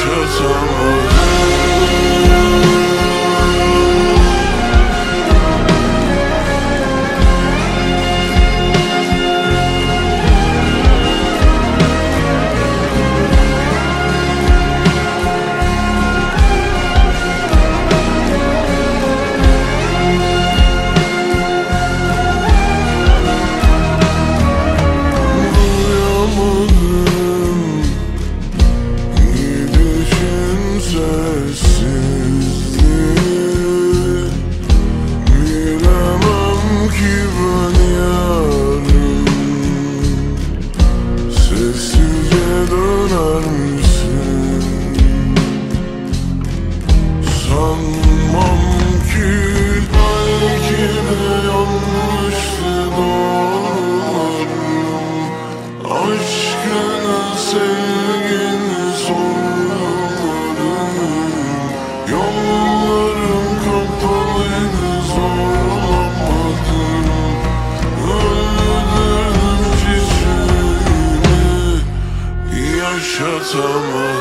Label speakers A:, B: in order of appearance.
A: should someone Yarın Sessizce döner misin? Sanmam ki belki de yanlıştı Aşkını Summer